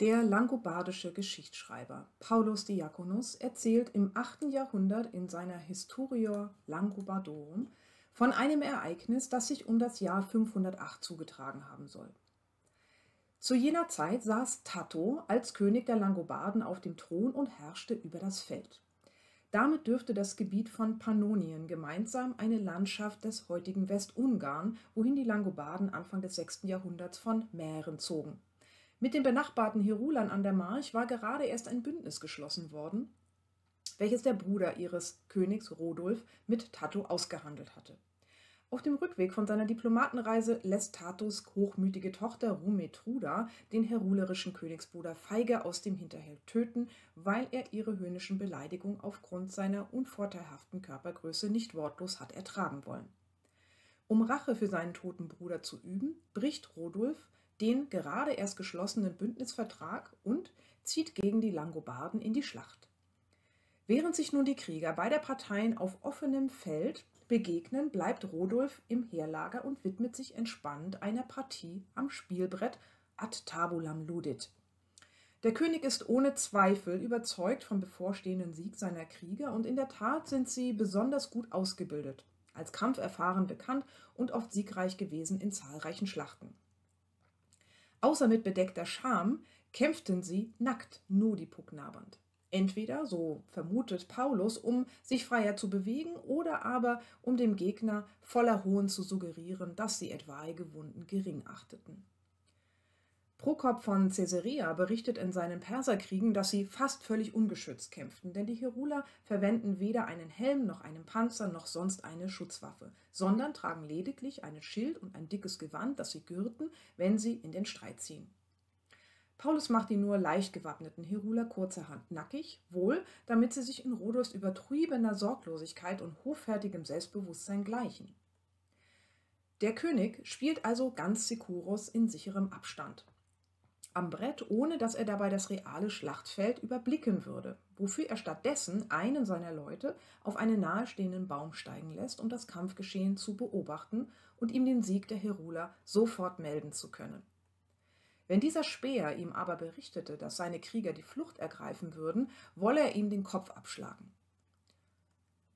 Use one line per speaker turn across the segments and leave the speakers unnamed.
Der langobardische Geschichtsschreiber Paulus Diaconus erzählt im 8. Jahrhundert in seiner Historia Langobardorum von einem Ereignis, das sich um das Jahr 508 zugetragen haben soll. Zu jener Zeit saß Tatto als König der Langobarden auf dem Thron und herrschte über das Feld. Damit dürfte das Gebiet von Pannonien gemeinsam eine Landschaft des heutigen Westungarn, wohin die Langobarden Anfang des 6. Jahrhunderts von Mähren zogen. Mit den benachbarten Herulern an der March war gerade erst ein Bündnis geschlossen worden, welches der Bruder ihres Königs Rodulf mit Tatto ausgehandelt hatte. Auf dem Rückweg von seiner Diplomatenreise lässt Tatus hochmütige Tochter Rumetruda den herulerischen Königsbruder feige aus dem Hinterhalt töten, weil er ihre höhnischen Beleidigungen aufgrund seiner unvorteilhaften Körpergröße nicht wortlos hat ertragen wollen. Um Rache für seinen toten Bruder zu üben, bricht Rodulf den gerade erst geschlossenen Bündnisvertrag und zieht gegen die Langobarden in die Schlacht. Während sich nun die Krieger beider Parteien auf offenem Feld begegnen, bleibt Rodolf im Heerlager und widmet sich entspannt einer Partie am Spielbrett ad tabulam ludit. Der König ist ohne Zweifel überzeugt vom bevorstehenden Sieg seiner Krieger und in der Tat sind sie besonders gut ausgebildet, als kampferfahren bekannt und oft siegreich gewesen in zahlreichen Schlachten. Außer mit bedeckter Scham kämpften sie nackt, nudipugnabernd. Entweder, so vermutet Paulus, um sich freier zu bewegen oder aber um dem Gegner voller Hohn zu suggerieren, dass sie etwaige Wunden gering achteten. Prokop von Caesarea berichtet in seinen Perserkriegen, dass sie fast völlig ungeschützt kämpften, denn die Heruler verwenden weder einen Helm noch einen Panzer noch sonst eine Schutzwaffe, sondern tragen lediglich einen Schild und ein dickes Gewand, das sie gürten, wenn sie in den Streit ziehen. Paulus macht die nur leicht gewappneten Heruler kurzerhand nackig, wohl, damit sie sich in Rhodos übertriebener Sorglosigkeit und hoffärtigem Selbstbewusstsein gleichen. Der König spielt also ganz Sekurus in sicherem Abstand. Am Brett, ohne dass er dabei das reale Schlachtfeld überblicken würde, wofür er stattdessen einen seiner Leute auf einen nahestehenden Baum steigen lässt, um das Kampfgeschehen zu beobachten und ihm den Sieg der Heruler sofort melden zu können. Wenn dieser Späher ihm aber berichtete, dass seine Krieger die Flucht ergreifen würden, wolle er ihm den Kopf abschlagen.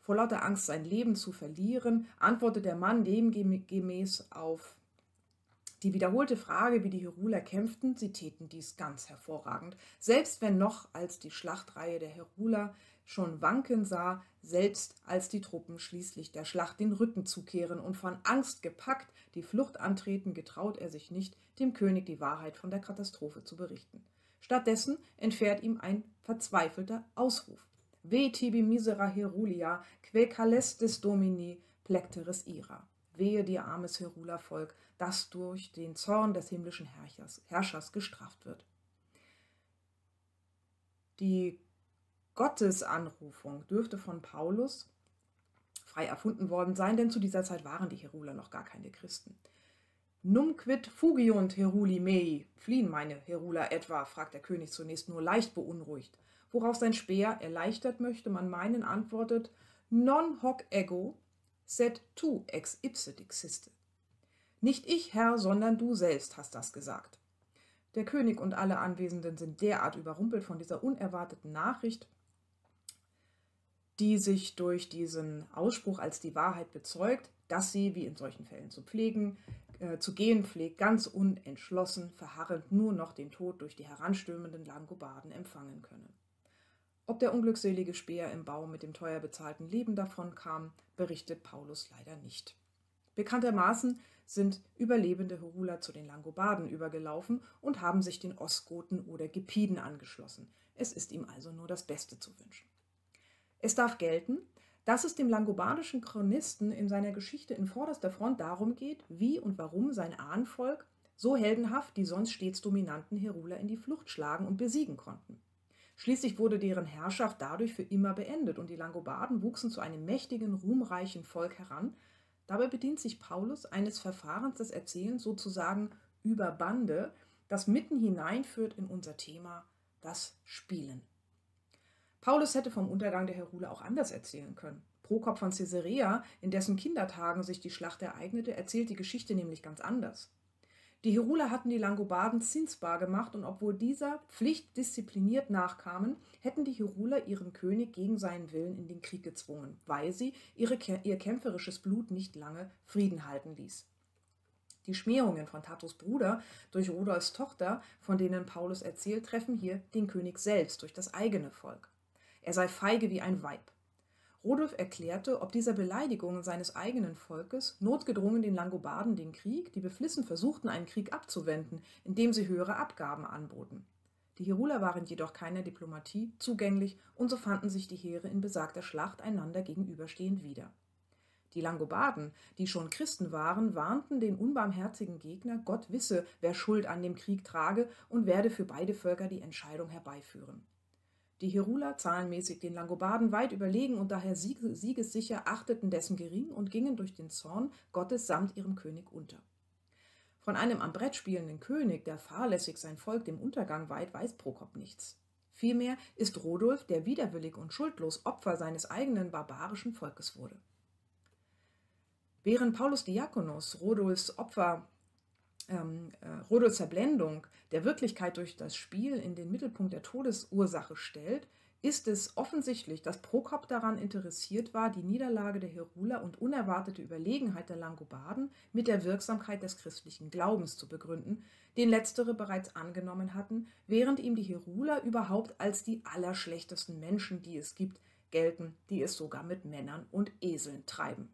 Vor lauter Angst, sein Leben zu verlieren, antwortet der Mann demgemäß auf die wiederholte Frage, wie die Heruler kämpften, sie täten dies ganz hervorragend. Selbst wenn noch, als die Schlachtreihe der Heruler schon wanken sah, selbst als die Truppen schließlich der Schlacht den Rücken zukehren und von Angst gepackt die Flucht antreten, getraut er sich nicht, dem König die Wahrheit von der Katastrophe zu berichten. Stattdessen entfährt ihm ein verzweifelter Ausruf. Ve tibi misera Herulia, que calestis domini plecteris ira. Wehe dir, armes Herulervolk, das durch den Zorn des himmlischen Herrschers, Herrschers gestraft wird. Die Gottesanrufung dürfte von Paulus frei erfunden worden sein, denn zu dieser Zeit waren die Heruler noch gar keine Christen. Numquid fugiunt Heruli mei, fliehen meine Heruler etwa, fragt der König zunächst nur leicht beunruhigt, worauf sein Speer, erleichtert möchte man meinen, antwortet, non hoc ego, sed tu ex ipse dixiste. Nicht ich, Herr, sondern du selbst hast das gesagt. Der König und alle Anwesenden sind derart überrumpelt von dieser unerwarteten Nachricht, die sich durch diesen Ausspruch als die Wahrheit bezeugt, dass sie, wie in solchen Fällen zu pflegen, äh, zu gehen pflegt, ganz unentschlossen, verharrend nur noch den Tod durch die heranstürmenden Langobarden empfangen können. Ob der unglückselige Speer im Baum mit dem teuer bezahlten Leben davon kam, berichtet Paulus leider nicht. Bekanntermaßen sind überlebende Heruler zu den Langobarden übergelaufen und haben sich den Ostgoten oder Gepiden angeschlossen. Es ist ihm also nur das Beste zu wünschen. Es darf gelten, dass es dem langobardischen Chronisten in seiner Geschichte in vorderster Front darum geht, wie und warum sein Ahnenvolk so heldenhaft die sonst stets dominanten Heruler in die Flucht schlagen und besiegen konnten. Schließlich wurde deren Herrschaft dadurch für immer beendet und die Langobarden wuchsen zu einem mächtigen, ruhmreichen Volk heran. Dabei bedient sich Paulus eines Verfahrens des Erzählens sozusagen über Bande, das mitten hineinführt in unser Thema, das Spielen. Paulus hätte vom Untergang der Herule auch anders erzählen können. Prokop von Caesarea, in dessen Kindertagen sich die Schlacht ereignete, erzählt die Geschichte nämlich ganz anders. Die Heruler hatten die Langobarden zinsbar gemacht und obwohl dieser Pflicht diszipliniert nachkamen, hätten die Heruler ihren König gegen seinen Willen in den Krieg gezwungen, weil sie ihre, ihr kämpferisches Blut nicht lange Frieden halten ließ. Die Schmähungen von Tatus Bruder durch Rudolfs Tochter, von denen Paulus erzählt, treffen hier den König selbst durch das eigene Volk. Er sei feige wie ein Weib. Rudolf erklärte, ob dieser Beleidigungen seines eigenen Volkes notgedrungen den Langobarden den Krieg, die beflissen versuchten, einen Krieg abzuwenden, indem sie höhere Abgaben anboten. Die Heruler waren jedoch keiner Diplomatie zugänglich und so fanden sich die Heere in besagter Schlacht einander gegenüberstehend wieder. Die Langobarden, die schon Christen waren, warnten den unbarmherzigen Gegner, Gott wisse, wer Schuld an dem Krieg trage und werde für beide Völker die Entscheidung herbeiführen. Die Heruler, zahlenmäßig den Langobarden weit überlegen und daher siegessicher, achteten dessen gering und gingen durch den Zorn Gottes samt ihrem König unter. Von einem am Brett spielenden König, der fahrlässig sein Volk dem Untergang weiht, weiß Prokop nichts. Vielmehr ist Rodulf, der widerwillig und schuldlos Opfer seines eigenen barbarischen Volkes wurde. Während Paulus Diakonos Rodulfs Opfer ähm, äh, Verblendung der Wirklichkeit durch das Spiel in den Mittelpunkt der Todesursache stellt, ist es offensichtlich, dass Prokop daran interessiert war, die Niederlage der Heruler und unerwartete Überlegenheit der Langobarden mit der Wirksamkeit des christlichen Glaubens zu begründen, den letztere bereits angenommen hatten, während ihm die Heruler überhaupt als die allerschlechtesten Menschen, die es gibt, gelten, die es sogar mit Männern und Eseln treiben.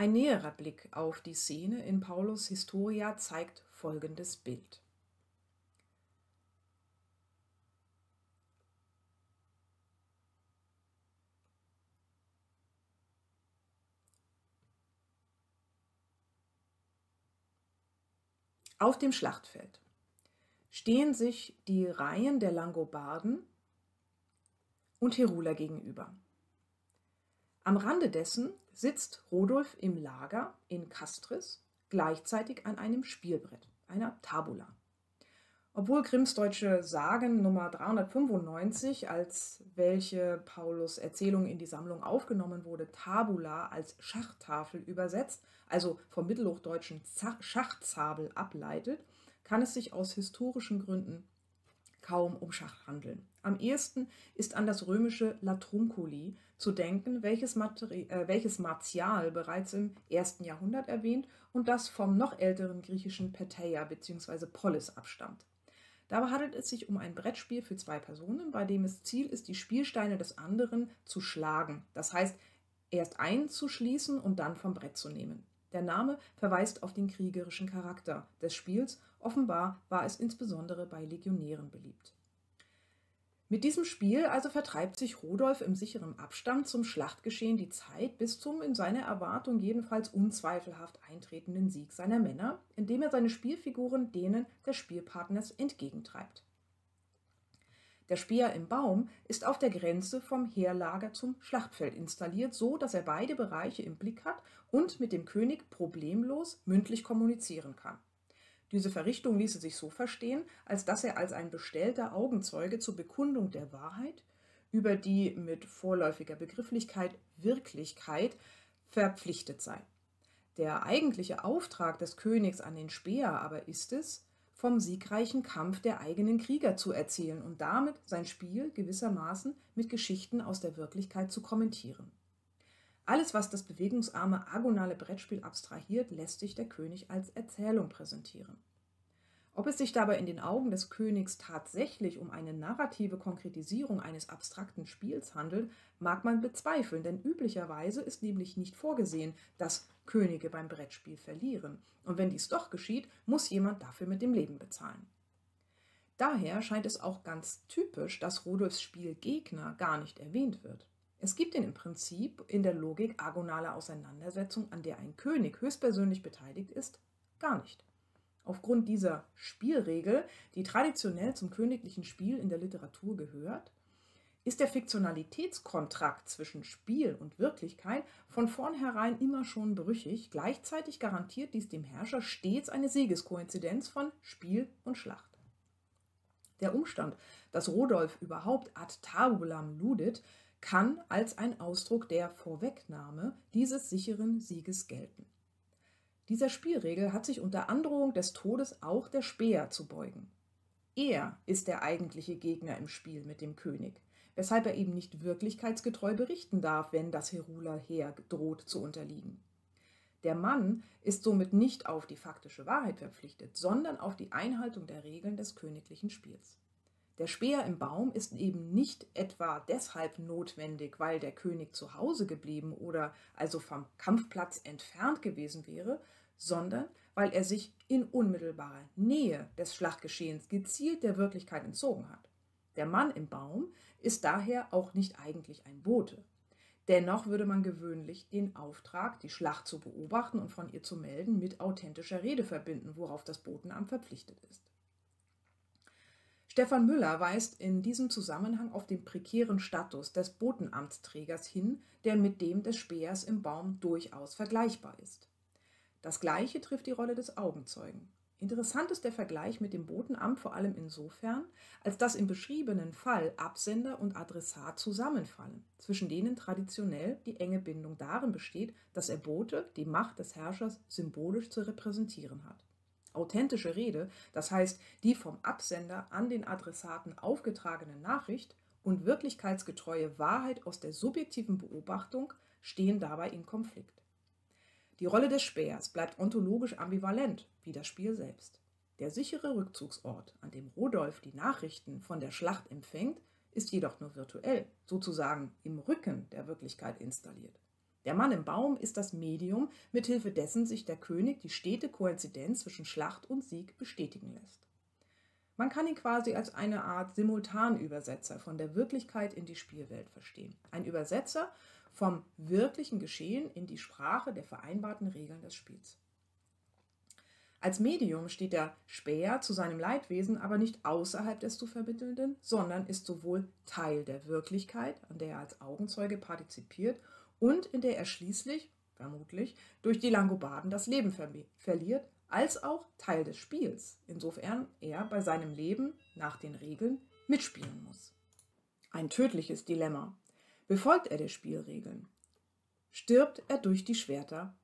Ein näherer Blick auf die Szene in Paulus Historia zeigt folgendes Bild. Auf dem Schlachtfeld stehen sich die Reihen der Langobarden und Heruler gegenüber. Am Rande dessen sitzt Rodolf im Lager in Castris, gleichzeitig an einem Spielbrett, einer Tabula. Obwohl Grimms deutsche Sagen Nummer 395, als welche Paulus Erzählung in die Sammlung aufgenommen wurde, Tabula als Schachtafel übersetzt, also vom mittelhochdeutschen Schachzabel ableitet, kann es sich aus historischen Gründen kaum um Schach handeln. Am ehesten ist an das römische Latrunculi zu denken, welches, Materi äh, welches Martial bereits im ersten Jahrhundert erwähnt und das vom noch älteren griechischen Peteia bzw. Polis abstammt. Dabei handelt es sich um ein Brettspiel für zwei Personen, bei dem es Ziel ist, die Spielsteine des anderen zu schlagen. Das heißt, erst einzuschließen und dann vom Brett zu nehmen. Der Name verweist auf den kriegerischen Charakter des Spiels. Offenbar war es insbesondere bei Legionären beliebt. Mit diesem Spiel also vertreibt sich Rudolf im sicheren Abstand zum Schlachtgeschehen die Zeit bis zum in seiner Erwartung jedenfalls unzweifelhaft eintretenden Sieg seiner Männer, indem er seine Spielfiguren denen des Spielpartners entgegentreibt. Der Speer im Baum ist auf der Grenze vom Heerlager zum Schlachtfeld installiert, so dass er beide Bereiche im Blick hat und mit dem König problemlos mündlich kommunizieren kann. Diese Verrichtung ließe sich so verstehen, als dass er als ein bestellter Augenzeuge zur Bekundung der Wahrheit über die mit vorläufiger Begrifflichkeit Wirklichkeit verpflichtet sei. Der eigentliche Auftrag des Königs an den Speer aber ist es, vom siegreichen Kampf der eigenen Krieger zu erzählen und damit sein Spiel gewissermaßen mit Geschichten aus der Wirklichkeit zu kommentieren. Alles, was das bewegungsarme agonale Brettspiel abstrahiert, lässt sich der König als Erzählung präsentieren. Ob es sich dabei in den Augen des Königs tatsächlich um eine narrative Konkretisierung eines abstrakten Spiels handelt, mag man bezweifeln, denn üblicherweise ist nämlich nicht vorgesehen, dass Könige beim Brettspiel verlieren. Und wenn dies doch geschieht, muss jemand dafür mit dem Leben bezahlen. Daher scheint es auch ganz typisch, dass Rudolfs Spiel Gegner gar nicht erwähnt wird. Es gibt ihn im Prinzip in der Logik agonaler Auseinandersetzung, an der ein König höchstpersönlich beteiligt ist, gar nicht. Aufgrund dieser Spielregel, die traditionell zum königlichen Spiel in der Literatur gehört, ist der Fiktionalitätskontrakt zwischen Spiel und Wirklichkeit von vornherein immer schon brüchig. Gleichzeitig garantiert dies dem Herrscher stets eine Siegeskoinzidenz von Spiel und Schlacht. Der Umstand, dass Rodolf überhaupt ad tabulam ludit, kann als ein Ausdruck der Vorwegnahme dieses sicheren Sieges gelten. Dieser Spielregel hat sich unter Androhung des Todes auch der Speer zu beugen. Er ist der eigentliche Gegner im Spiel mit dem König, weshalb er eben nicht wirklichkeitsgetreu berichten darf, wenn das Heruler Heer droht zu unterliegen. Der Mann ist somit nicht auf die faktische Wahrheit verpflichtet, sondern auf die Einhaltung der Regeln des königlichen Spiels. Der Speer im Baum ist eben nicht etwa deshalb notwendig, weil der König zu Hause geblieben oder also vom Kampfplatz entfernt gewesen wäre, sondern weil er sich in unmittelbarer Nähe des Schlachtgeschehens gezielt der Wirklichkeit entzogen hat. Der Mann im Baum ist daher auch nicht eigentlich ein Bote. Dennoch würde man gewöhnlich den Auftrag, die Schlacht zu beobachten und von ihr zu melden, mit authentischer Rede verbinden, worauf das Botenamt verpflichtet ist. Stefan Müller weist in diesem Zusammenhang auf den prekären Status des Botenamtsträgers hin, der mit dem des Speers im Baum durchaus vergleichbar ist. Das gleiche trifft die Rolle des Augenzeugen. Interessant ist der Vergleich mit dem Botenamt vor allem insofern, als dass im beschriebenen Fall Absender und Adressat zusammenfallen, zwischen denen traditionell die enge Bindung darin besteht, dass der Bote die Macht des Herrschers symbolisch zu repräsentieren hat. Authentische Rede, das heißt die vom Absender an den Adressaten aufgetragene Nachricht und wirklichkeitsgetreue Wahrheit aus der subjektiven Beobachtung stehen dabei in Konflikt. Die Rolle des Speers bleibt ontologisch ambivalent, wie das Spiel selbst. Der sichere Rückzugsort, an dem Rodolf die Nachrichten von der Schlacht empfängt, ist jedoch nur virtuell, sozusagen im Rücken der Wirklichkeit installiert. Der Mann im Baum ist das Medium, mithilfe dessen sich der König die stete Koinzidenz zwischen Schlacht und Sieg bestätigen lässt. Man kann ihn quasi als eine Art Simultanübersetzer von der Wirklichkeit in die Spielwelt verstehen. Ein Übersetzer vom wirklichen Geschehen in die Sprache der vereinbarten Regeln des Spiels. Als Medium steht der Späher zu seinem Leidwesen aber nicht außerhalb des zu Vermittelnden, sondern ist sowohl Teil der Wirklichkeit, an der er als Augenzeuge partizipiert und in der er schließlich, vermutlich, durch die Langobarden das Leben ver verliert, als auch Teil des Spiels, insofern er bei seinem Leben nach den Regeln mitspielen muss. Ein tödliches Dilemma, Befolgt er der Spielregeln, stirbt er durch die Schwerter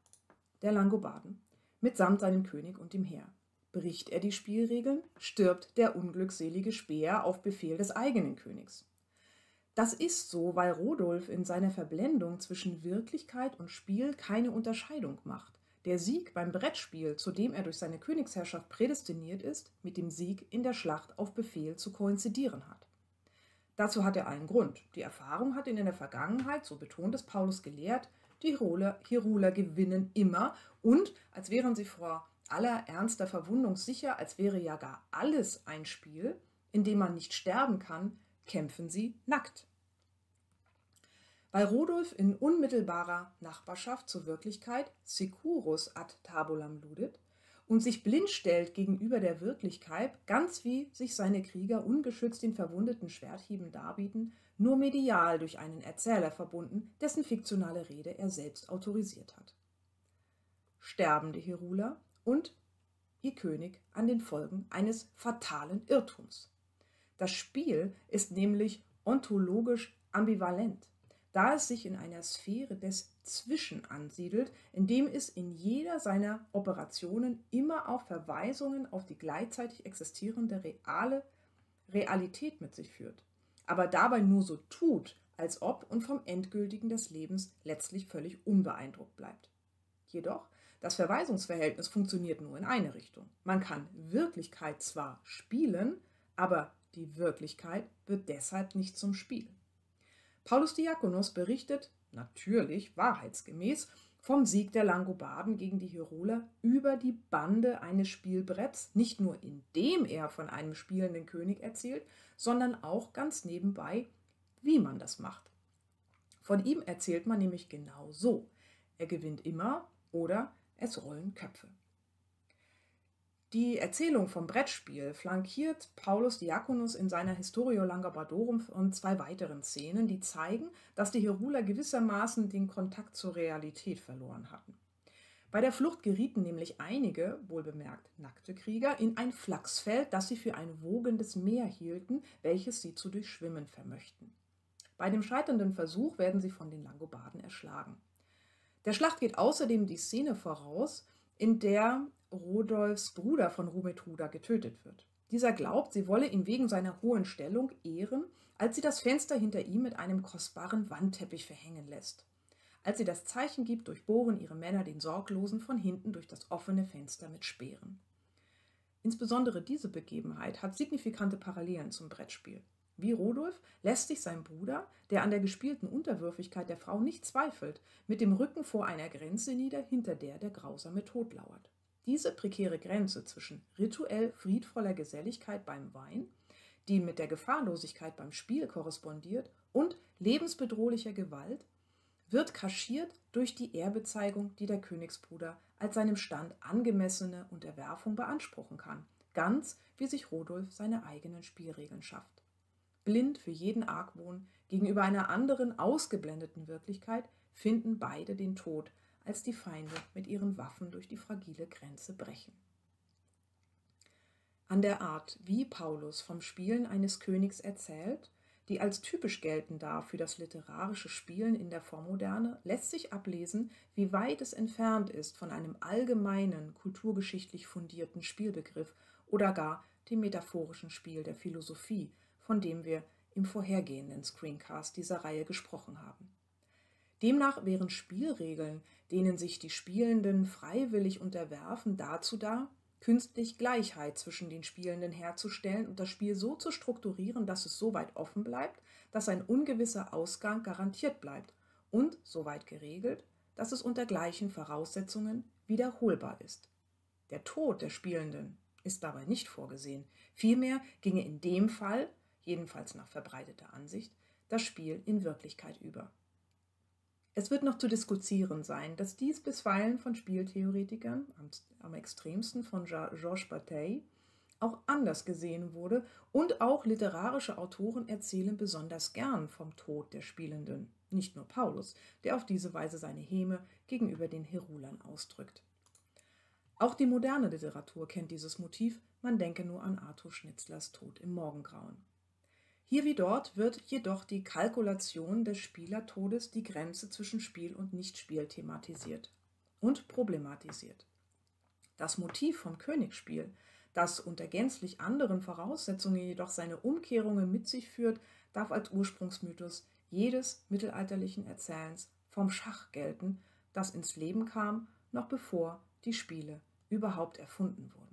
der Langobarden mitsamt seinem König und dem Heer. Bricht er die Spielregeln, stirbt der unglückselige Speer auf Befehl des eigenen Königs. Das ist so, weil Rodolf in seiner Verblendung zwischen Wirklichkeit und Spiel keine Unterscheidung macht. Der Sieg beim Brettspiel, zu dem er durch seine Königsherrschaft prädestiniert ist, mit dem Sieg in der Schlacht auf Befehl zu koinzidieren hat. Dazu hat er einen Grund. Die Erfahrung hat ihn in der Vergangenheit, so betont es Paulus gelehrt, die Hiruler gewinnen immer und als wären sie vor aller ernster Verwundung sicher, als wäre ja gar alles ein Spiel, in dem man nicht sterben kann, kämpfen sie nackt. Weil Rodolf in unmittelbarer Nachbarschaft zur Wirklichkeit Securus ad tabulam ludit, und sich blind stellt gegenüber der Wirklichkeit, ganz wie sich seine Krieger ungeschützt den verwundeten Schwerthieben darbieten, nur medial durch einen Erzähler verbunden, dessen fiktionale Rede er selbst autorisiert hat. Sterbende Heruler und ihr König an den Folgen eines fatalen Irrtums. Das Spiel ist nämlich ontologisch ambivalent da es sich in einer Sphäre des Zwischen ansiedelt, indem es in jeder seiner Operationen immer auch Verweisungen auf die gleichzeitig existierende reale Realität mit sich führt, aber dabei nur so tut, als ob und vom Endgültigen des Lebens letztlich völlig unbeeindruckt bleibt. Jedoch, das Verweisungsverhältnis funktioniert nur in eine Richtung. Man kann Wirklichkeit zwar spielen, aber die Wirklichkeit wird deshalb nicht zum Spiel. Paulus Diakonos berichtet, natürlich wahrheitsgemäß, vom Sieg der Langobarden gegen die Heroler über die Bande eines Spielbretts, nicht nur indem er von einem spielenden König erzählt, sondern auch ganz nebenbei, wie man das macht. Von ihm erzählt man nämlich genau so. Er gewinnt immer oder es rollen Köpfe. Die Erzählung vom Brettspiel flankiert Paulus Diakonus in seiner Historio Langobardorum von zwei weiteren Szenen, die zeigen, dass die Heruler gewissermaßen den Kontakt zur Realität verloren hatten. Bei der Flucht gerieten nämlich einige, wohlbemerkt nackte Krieger, in ein Flachsfeld, das sie für ein wogendes Meer hielten, welches sie zu durchschwimmen vermöchten. Bei dem scheiternden Versuch werden sie von den Langobarden erschlagen. Der Schlacht geht außerdem die Szene voraus, in der Rodolfs Bruder von Rumethruda getötet wird. Dieser glaubt, sie wolle ihn wegen seiner hohen Stellung ehren, als sie das Fenster hinter ihm mit einem kostbaren Wandteppich verhängen lässt. Als sie das Zeichen gibt, durchbohren ihre Männer den Sorglosen von hinten durch das offene Fenster mit Speeren. Insbesondere diese Begebenheit hat signifikante Parallelen zum Brettspiel. Wie Rodolf lässt sich sein Bruder, der an der gespielten Unterwürfigkeit der Frau nicht zweifelt, mit dem Rücken vor einer Grenze nieder, hinter der der grausame Tod lauert. Diese prekäre Grenze zwischen rituell friedvoller Geselligkeit beim Wein, die mit der Gefahrlosigkeit beim Spiel korrespondiert, und lebensbedrohlicher Gewalt wird kaschiert durch die Ehrbezeigung, die der Königsbruder als seinem Stand angemessene Unterwerfung beanspruchen kann, ganz wie sich Rodolf seine eigenen Spielregeln schafft. Blind für jeden Argwohn gegenüber einer anderen ausgeblendeten Wirklichkeit finden beide den Tod als die Feinde mit ihren Waffen durch die fragile Grenze brechen. An der Art, wie Paulus vom Spielen eines Königs erzählt, die als typisch gelten darf für das literarische Spielen in der Vormoderne, lässt sich ablesen, wie weit es entfernt ist von einem allgemeinen, kulturgeschichtlich fundierten Spielbegriff oder gar dem metaphorischen Spiel der Philosophie, von dem wir im vorhergehenden Screencast dieser Reihe gesprochen haben. Demnach wären Spielregeln, denen sich die Spielenden freiwillig unterwerfen, dazu da, künstlich Gleichheit zwischen den Spielenden herzustellen und das Spiel so zu strukturieren, dass es so weit offen bleibt, dass ein ungewisser Ausgang garantiert bleibt und so weit geregelt, dass es unter gleichen Voraussetzungen wiederholbar ist. Der Tod der Spielenden ist dabei nicht vorgesehen. Vielmehr ginge in dem Fall, jedenfalls nach verbreiteter Ansicht, das Spiel in Wirklichkeit über. Es wird noch zu diskutieren sein, dass dies bisweilen von Spieltheoretikern, am, am extremsten von Georges Bataille, auch anders gesehen wurde und auch literarische Autoren erzählen besonders gern vom Tod der Spielenden, nicht nur Paulus, der auf diese Weise seine Häme gegenüber den Herulern ausdrückt. Auch die moderne Literatur kennt dieses Motiv, man denke nur an Arthur Schnitzlers Tod im Morgengrauen. Hier wie dort wird jedoch die Kalkulation des Spielertodes die Grenze zwischen Spiel und Nichtspiel thematisiert und problematisiert. Das Motiv vom Königsspiel, das unter gänzlich anderen Voraussetzungen jedoch seine Umkehrungen mit sich führt, darf als Ursprungsmythos jedes mittelalterlichen Erzählens vom Schach gelten, das ins Leben kam, noch bevor die Spiele überhaupt erfunden wurden.